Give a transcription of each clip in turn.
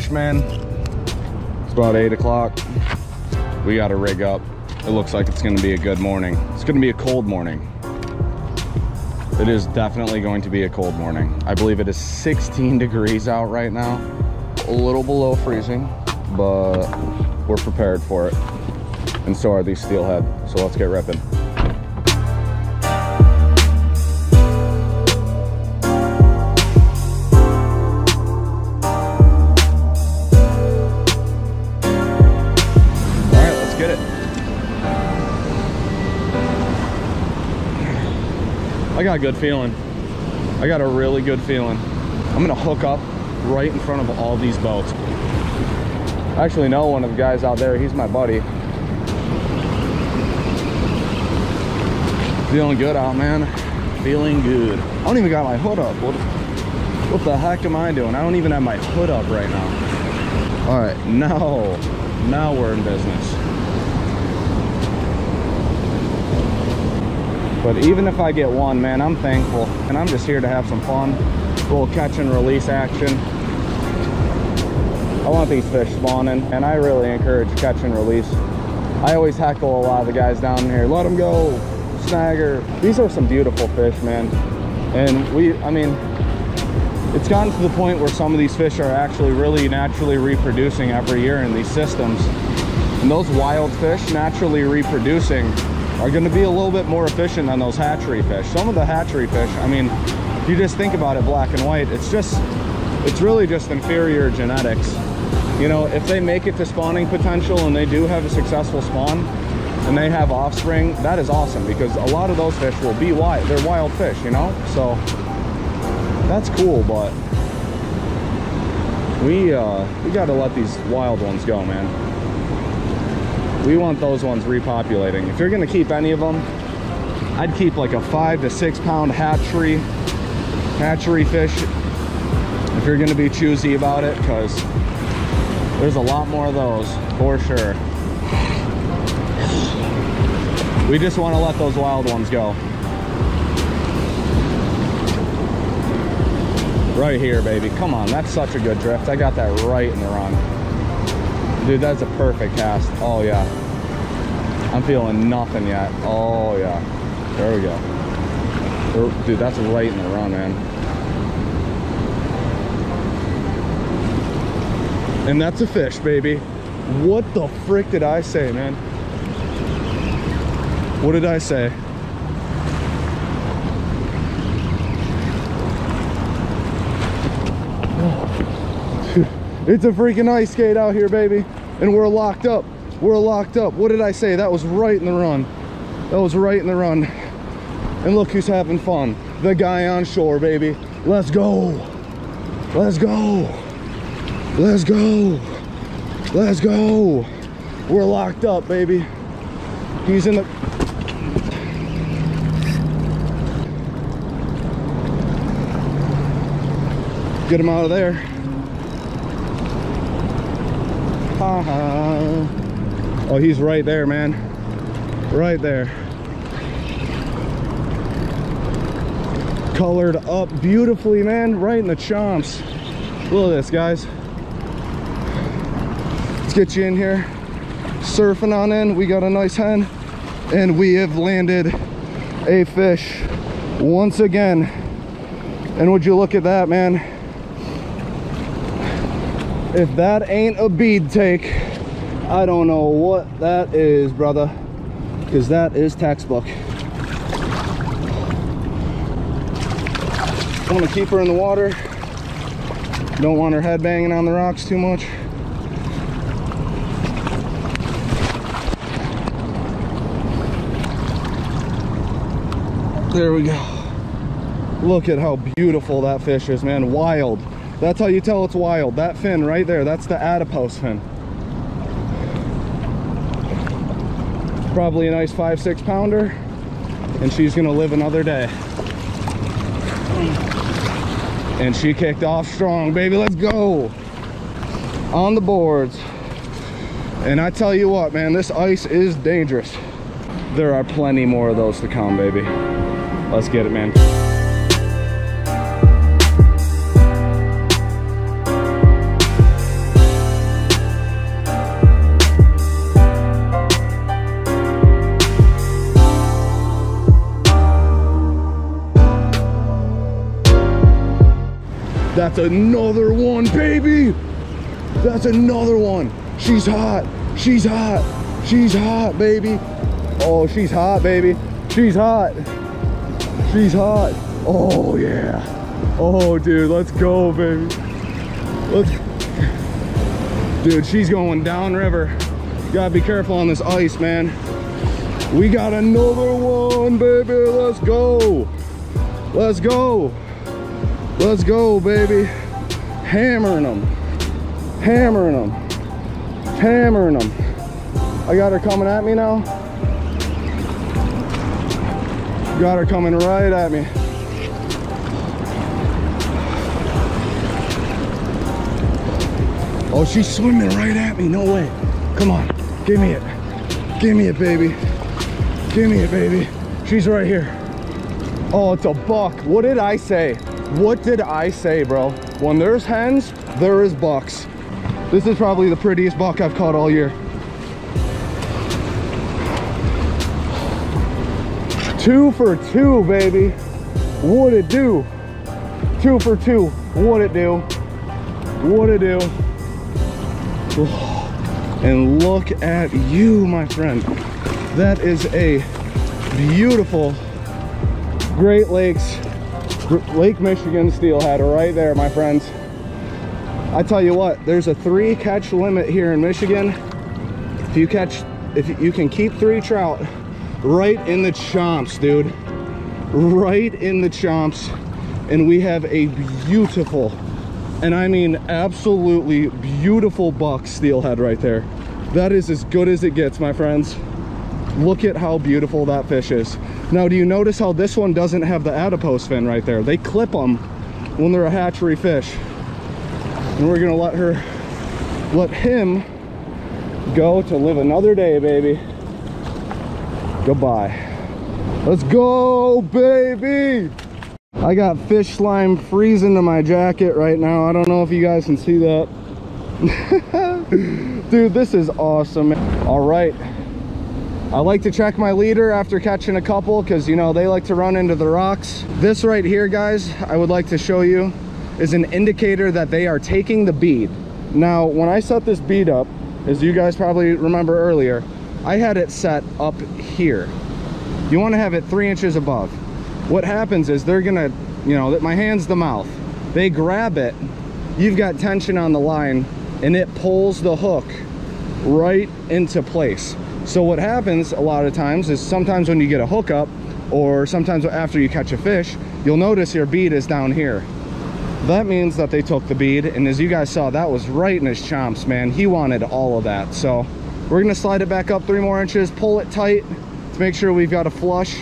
fish, man. It's about eight o'clock. We got to rig up. It looks like it's gonna be a good morning. It's gonna be a cold morning. It is definitely going to be a cold morning. I believe it is 16 degrees out right now. A little below freezing, but we're prepared for it. And so are these steelhead. So let's get ripping. Got a good feeling. I got a really good feeling. I'm gonna hook up right in front of all these boats. I actually know one of the guys out there. He's my buddy. Feeling good out, man. Feeling good. I don't even got my hood up. What, what the heck am I doing? I don't even have my hood up right now. All right, now, now we're in business. But even if I get one, man, I'm thankful. And I'm just here to have some fun. A little catch and release action. I want these fish spawning, and I really encourage catch and release. I always heckle a lot of the guys down here. Let them go, snagger. These are some beautiful fish, man. And we, I mean, it's gotten to the point where some of these fish are actually really naturally reproducing every year in these systems. And those wild fish naturally reproducing are going to be a little bit more efficient than those hatchery fish. Some of the hatchery fish, I mean, if you just think about it black and white, it's just, it's really just inferior genetics. You know, if they make it to spawning potential and they do have a successful spawn and they have offspring, that is awesome because a lot of those fish will be wild. They're wild fish, you know? So that's cool, but we, uh, we got to let these wild ones go, man we want those ones repopulating. If you're gonna keep any of them, I'd keep like a five to six pound hatchery, hatchery fish. If you're gonna be choosy about it, because there's a lot more of those for sure. We just wanna let those wild ones go. Right here, baby. Come on, that's such a good drift. I got that right in the run. Dude, that's a perfect cast. Oh, yeah. I'm feeling nothing yet. Oh, yeah. There we go. Oh, dude, that's right in the run, man. And that's a fish, baby. What the frick did I say, man? What did I say? It's a freaking ice skate out here, baby. And we're locked up. We're locked up. What did I say? That was right in the run. That was right in the run. And look who's having fun. The guy on shore, baby. Let's go. Let's go. Let's go. Let's go. We're locked up, baby. He's in the... Get him out of there. Oh, he's right there, man. Right there. Colored up beautifully, man. Right in the chomps. Look at this, guys. Let's get you in here. Surfing on in. We got a nice hen. And we have landed a fish once again. And would you look at that, man? If that ain't a bead take, I don't know what that is, brother. Because that is textbook. I want to keep her in the water. Don't want her head banging on the rocks too much. There we go. Look at how beautiful that fish is, man. Wild. That's how you tell it's wild. That fin right there, that's the adipose fin. Probably a nice five, six pounder. And she's gonna live another day. And she kicked off strong, baby. Let's go. On the boards. And I tell you what, man, this ice is dangerous. There are plenty more of those to come, baby. Let's get it, man. That's another one, baby. That's another one. She's hot. She's hot. She's hot, baby. Oh, she's hot, baby. She's hot. She's hot. Oh, yeah. Oh, dude, let's go, baby. Let's... Dude, she's going downriver. Gotta be careful on this ice, man. We got another one, baby. Let's go. Let's go. Let's go, baby. Hammering them. Hammering them. Hammering them. I got her coming at me now. Got her coming right at me. Oh, she's swimming right at me. No way. Come on. Give me it. Give me it, baby. Give me it, baby. She's right here. Oh, it's a buck. What did I say? What did I say, bro? When there's hens, there is bucks. This is probably the prettiest buck I've caught all year. Two for two, baby. What it do? Two for two. What it do? What it do? And look at you, my friend. That is a beautiful Great Lakes, Lake Michigan steelhead right there, my friends. I tell you what, there's a three catch limit here in Michigan. If you catch, if you can keep three trout right in the chomps, dude, right in the chomps. And we have a beautiful, and I mean absolutely beautiful buck steelhead right there. That is as good as it gets, my friends. Look at how beautiful that fish is. Now, do you notice how this one doesn't have the adipose fin right there? They clip them when they're a hatchery fish. And we're gonna let her, let him go to live another day, baby. Goodbye. Let's go, baby! I got fish slime freezing to my jacket right now. I don't know if you guys can see that. Dude, this is awesome. All right. I like to check my leader after catching a couple because, you know, they like to run into the rocks. This right here, guys, I would like to show you is an indicator that they are taking the bead. Now, when I set this bead up, as you guys probably remember earlier, I had it set up here. You want to have it three inches above. What happens is they're gonna, you know, my hand's the mouth. They grab it, you've got tension on the line, and it pulls the hook right into place. So what happens a lot of times is sometimes when you get a hookup or sometimes after you catch a fish, you'll notice your bead is down here. That means that they took the bead and as you guys saw, that was right in his chomps, man. He wanted all of that. So we're gonna slide it back up three more inches, pull it tight to make sure we've got a flush,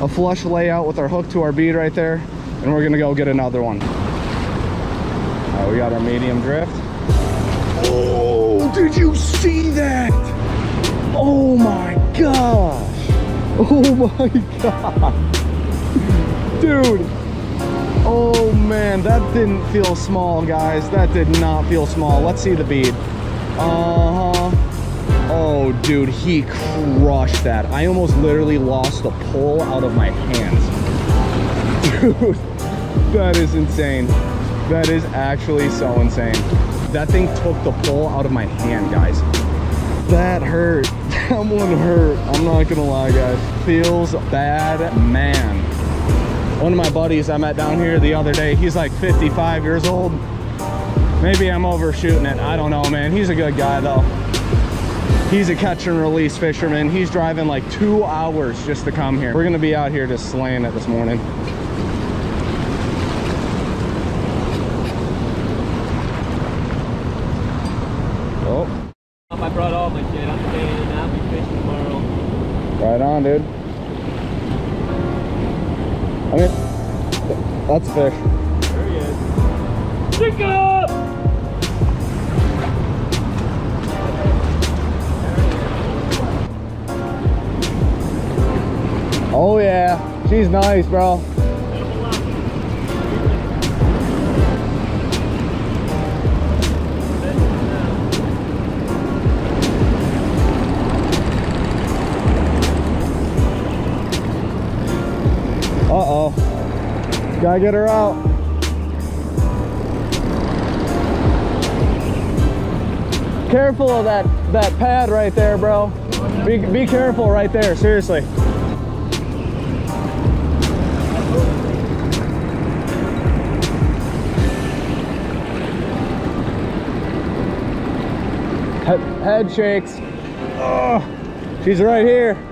a flush layout with our hook to our bead right there. And we're gonna go get another one. We got our medium drift. Oh, did you see that? Oh my god. Dude. Oh man, that didn't feel small, guys. That did not feel small. Let's see the bead. Uh-huh. Oh, dude, he crushed that. I almost literally lost the pull out of my hands. Dude, that is insane. That is actually so insane. That thing took the pull out of my hand, guys. That hurt. That one hurt. I'm not gonna lie, guys. Feels bad, man. One of my buddies I met down here the other day, he's like 55 years old. Maybe I'm overshooting it. I don't know, man. He's a good guy, though. He's a catch and release fisherman. He's driving like two hours just to come here. We're gonna be out here just slaying it this morning. Oh. I brought all my shit. I'm staying and I'll be fishing tomorrow. Right on, dude. I mean, that's a fish. There he is. Stick up! Oh yeah, she's nice, bro. Gotta get her out. Careful of that, that pad right there, bro. Be, be careful right there, seriously. Head, shakes. Oh, she's right here.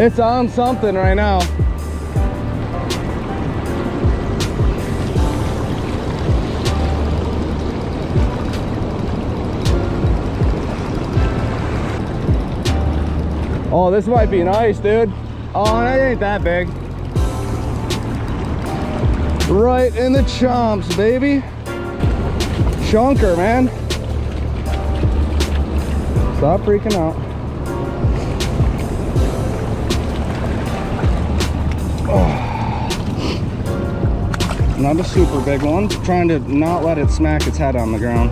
It's on something right now. Oh, this might be nice, dude. Oh, that ain't that big. Right in the chomps, baby. Chunker, man. Stop freaking out. Oh. Not a super big one. Trying to not let it smack its head on the ground.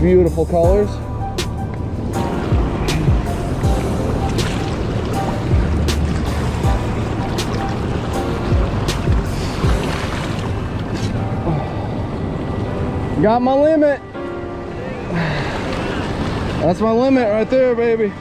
Beautiful colors. Got my limit. That's my limit right there, baby.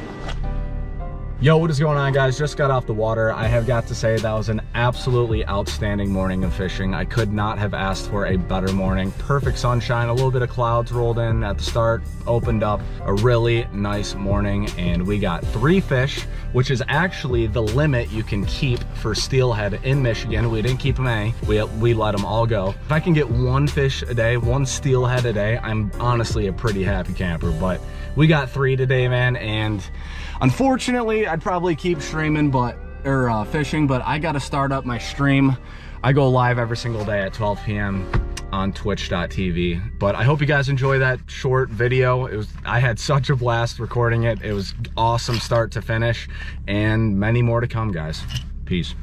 Yo, what is going on guys? Just got off the water. I have got to say that was an absolutely outstanding morning of fishing. I could not have asked for a better morning. Perfect sunshine, a little bit of clouds rolled in at the start, opened up a really nice morning and we got three fish, which is actually the limit you can keep for steelhead in Michigan. We didn't keep them any, we, we let them all go. If I can get one fish a day, one steelhead a day, I'm honestly a pretty happy camper, but we got three today, man, and Unfortunately, I'd probably keep streaming, but or uh, fishing, but I got to start up my stream. I go live every single day at 12 p.m. on twitch.tv. But I hope you guys enjoy that short video. It was I had such a blast recording it. It was awesome start to finish and many more to come, guys. Peace.